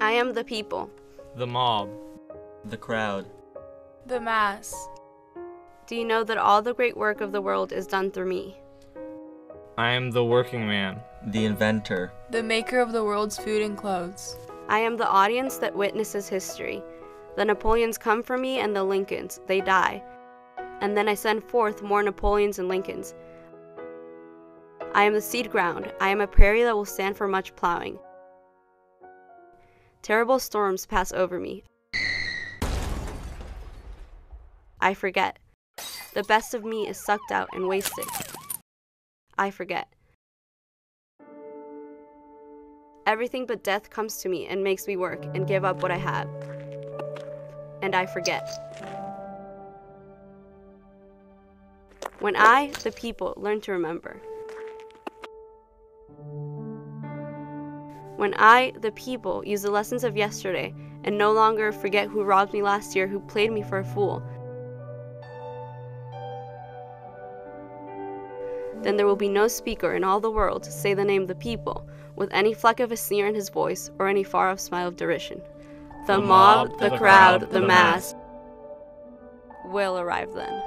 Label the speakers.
Speaker 1: I am the people.
Speaker 2: The mob.
Speaker 3: The crowd.
Speaker 4: The mass.
Speaker 1: Do you know that all the great work of the world is done through me?
Speaker 2: I am the working man.
Speaker 3: The inventor.
Speaker 4: The maker of the world's food and clothes.
Speaker 1: I am the audience that witnesses history. The Napoleons come for me, and the Lincolns, they die. And then I send forth more Napoleons and Lincolns. I am the seed ground. I am a prairie that will stand for much plowing. Terrible storms pass over me. I forget. The best of me is sucked out and wasted. I forget. Everything but death comes to me and makes me work and give up what I have. And I forget. When I, the people, learn to remember. When I, the people, use the lessons of yesterday and no longer forget who robbed me last year, who played me for a fool, then there will be no speaker in all the world to say the name of the people with any fleck of a sneer in his voice or any far off smile of derision. The,
Speaker 2: The
Speaker 1: mob, the,
Speaker 2: the
Speaker 1: crowd,
Speaker 2: crowd, the
Speaker 1: mass will arrive then.